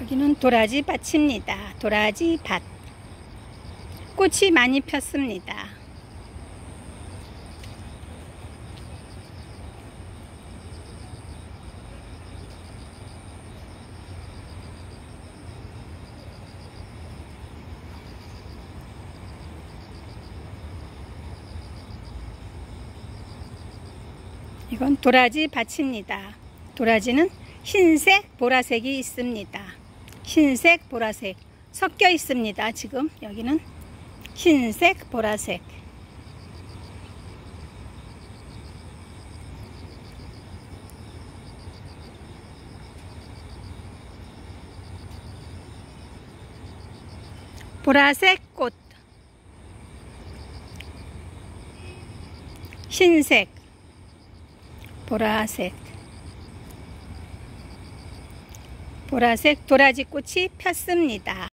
여기는 도라지 밭입니다. 도라지 밭. 꽃이 많이 폈습니다. 이건 도라지 밭입니다. 도라지는 흰색, 보라색이 있습니다. 흰색, 보라색. 섞여 있습니다. 지금. 여기는 흰색, 보라색. 보라색 꽃. 흰색 보라색 보라색 도라지 꽃이 폈습니다.